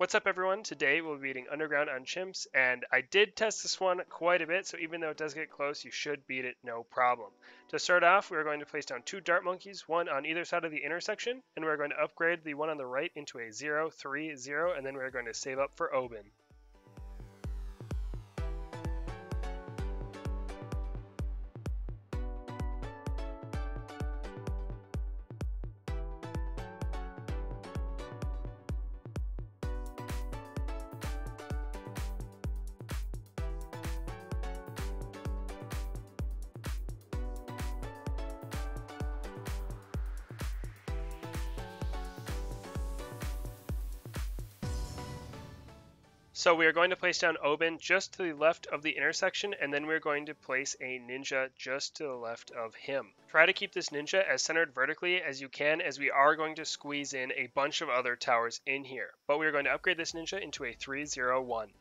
What's up everyone? Today we'll be beating Underground on Chimps, and I did test this one quite a bit, so even though it does get close, you should beat it no problem. To start off, we're going to place down two Dart Monkeys, one on either side of the intersection, and we're going to upgrade the one on the right into a 0, 3, 0, and then we're going to save up for Obyn. So we are going to place down Obyn just to the left of the intersection, and then we're going to place a ninja just to the left of him. Try to keep this ninja as centered vertically as you can, as we are going to squeeze in a bunch of other towers in here. But we are going to upgrade this ninja into a 301.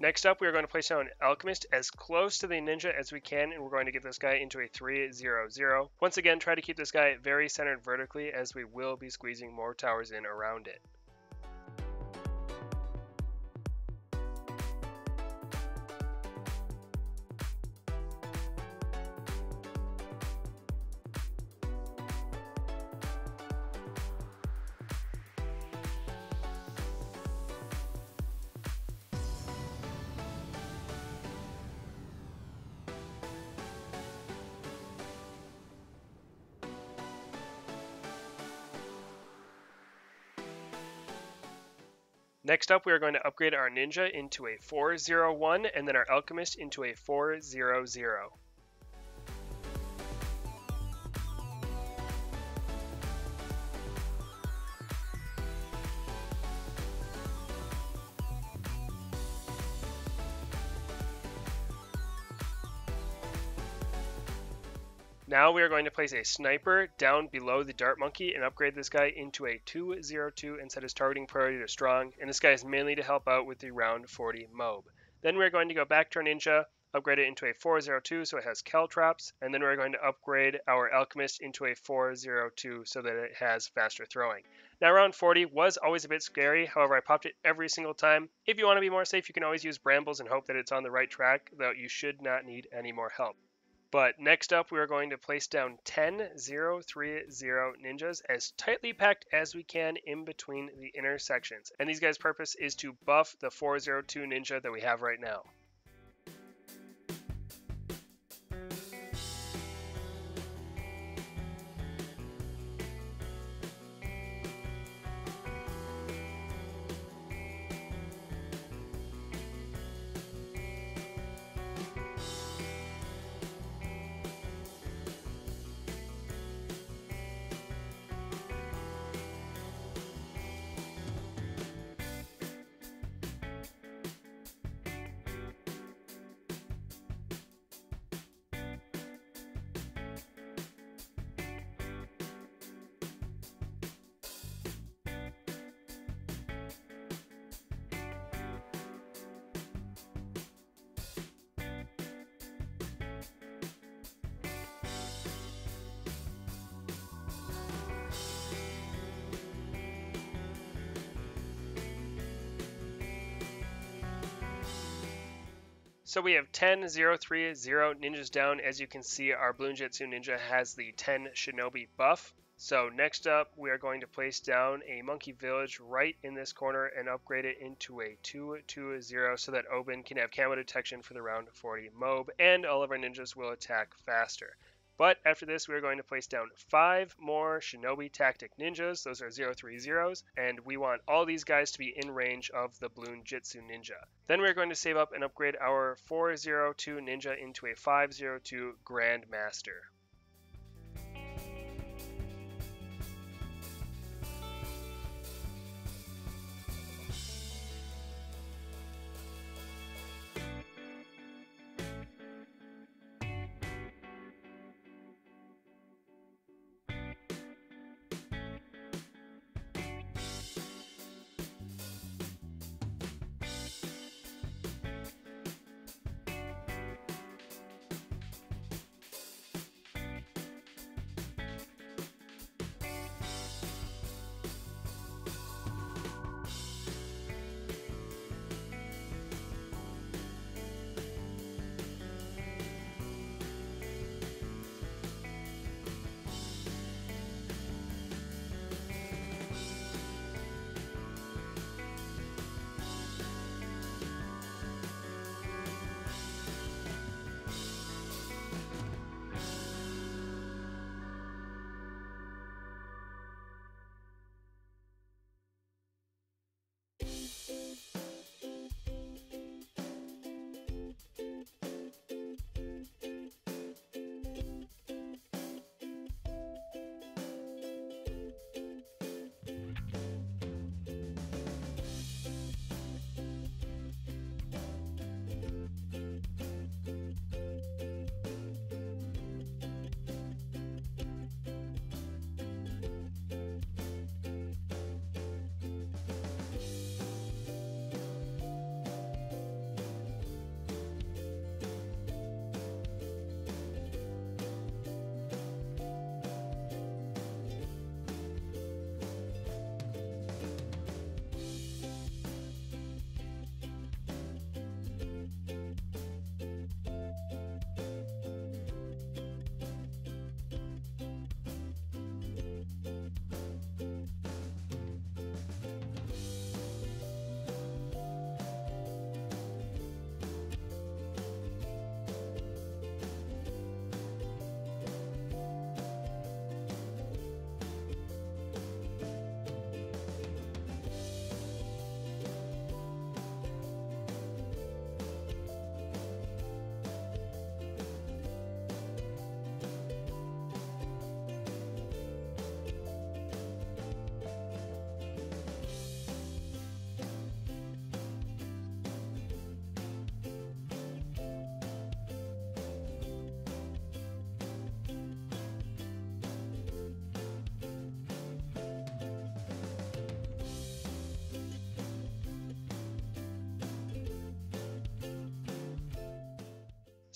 Next up, we are going to place down Alchemist as close to the Ninja as we can, and we're going to get this guy into a 3-0-0. Once again, try to keep this guy very centered vertically as we will be squeezing more towers in around it. Next up, we are going to upgrade our Ninja into a 401 and then our Alchemist into a 400. Now we are going to place a sniper down below the dart monkey and upgrade this guy into a 202 and set his targeting priority to strong. And this guy is mainly to help out with the round 40 mob. Then we're going to go back to our ninja, upgrade it into a 402 so it has caltrops, and then we're going to upgrade our alchemist into a 402 so that it has faster throwing. Now round 40 was always a bit scary, however I popped it every single time. If you want to be more safe, you can always use brambles and hope that it's on the right track, though you should not need any more help. But next up, we are going to place down 10 0 3 0 ninjas as tightly packed as we can in between the intersections. And these guys' purpose is to buff the 402 ninja that we have right now. So we have 10, 0, 3, 0 ninjas down. As you can see, our Bloons Jitsu Ninja has the 10 Shinobi buff. So next up, we are going to place down a Monkey Village right in this corner and upgrade it into a 2-2-0 so that Obyn can have camo detection for the round 40 mob, and all of our ninjas will attack faster. But after this, we're going to place down five more Shinobi Tactic Ninjas. Those are 030s, and we want all these guys to be in range of the Bloons Jitsu Ninja. Then we're going to save up and upgrade our 402 Ninja into a 502 Grandmaster.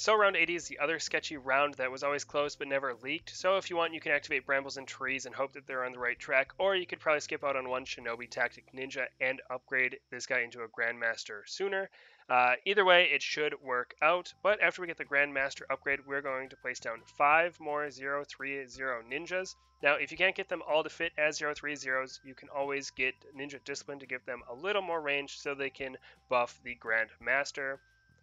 So round 80 is the other sketchy round that was always close but never leaked. So if you want, you can activate Brambles and Trees and hope that they're on the right track, or you could probably skip out on one Shinobi Tactic Ninja and upgrade this guy into a Grandmaster sooner. Uh, either way, it should work out, but after we get the Grandmaster upgrade, we're going to place down five more 030 ninjas. Now, if you can't get them all to fit as 030s, you can always get Ninja Discipline to give them a little more range so they can buff the Grandmaster.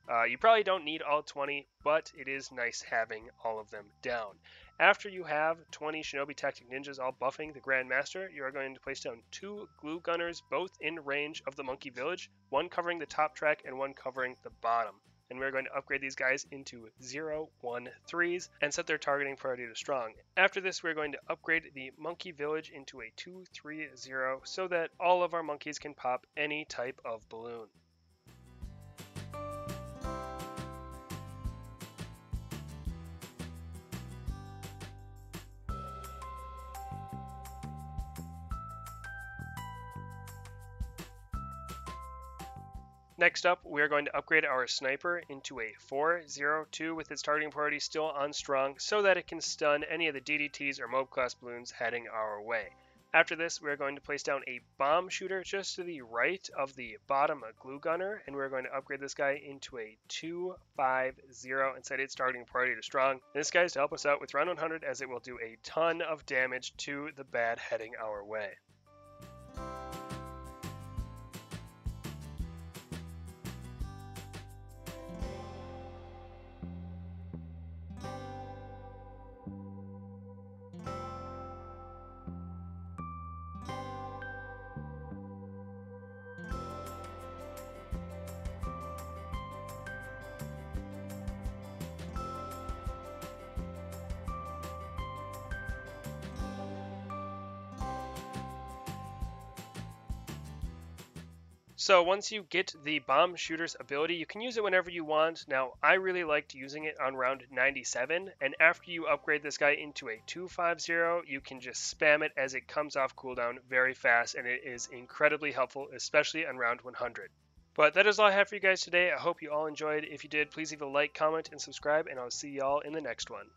Uh, you probably don't need all 20, but it is nice having all of them down. After you have 20 Shinobi Tactic Ninjas all buffing the Grandmaster, you are going to place down two Glue Gunners, both in range of the Monkey Village, one covering the top track and one covering the bottom. And we're going to upgrade these guys into 0, 1, 3s and set their targeting priority to strong. After this, we're going to upgrade the Monkey Village into a 2, 3, 0 so that all of our monkeys can pop any type of balloon. Next up, we are going to upgrade our sniper into a 402 with its targeting priority still on strong so that it can stun any of the DDTs or mob class balloons heading our way. After this, we are going to place down a bomb shooter just to the right of the bottom glue gunner, and we're going to upgrade this guy into a 250 and set its targeting priority to strong. This guy is to help us out with round 100 as it will do a ton of damage to the BAD heading our way. So once you get the bomb shooter's ability, you can use it whenever you want. Now, I really liked using it on round 97, and after you upgrade this guy into a 250, you can just spam it as it comes off cooldown very fast, and it is incredibly helpful, especially on round 100. But that is all I have for you guys today. I hope you all enjoyed. If you did, please leave a like, comment, and subscribe, and I'll see y'all in the next one.